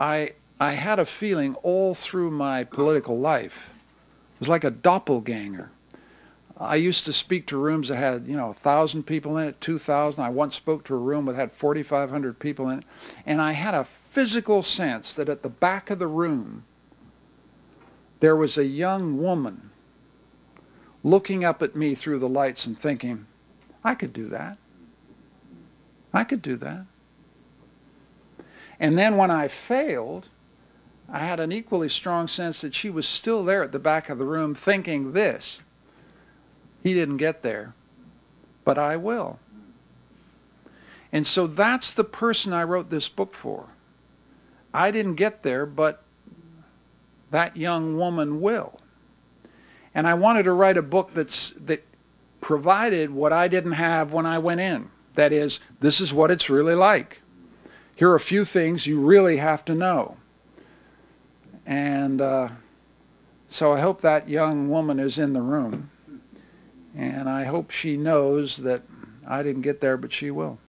I, I had a feeling all through my political life. It was like a doppelganger. I used to speak to rooms that had, you know, 1,000 people in it, 2,000. I once spoke to a room that had 4,500 people in it. And I had a physical sense that at the back of the room, there was a young woman looking up at me through the lights and thinking, I could do that. I could do that. And then when I failed, I had an equally strong sense that she was still there at the back of the room thinking this. He didn't get there, but I will. And so that's the person I wrote this book for. I didn't get there, but that young woman will. And I wanted to write a book that's that provided what I didn't have when I went in. That is, this is what it's really like. Here are a few things you really have to know. And uh, so I hope that young woman is in the room. And I hope she knows that I didn't get there, but she will.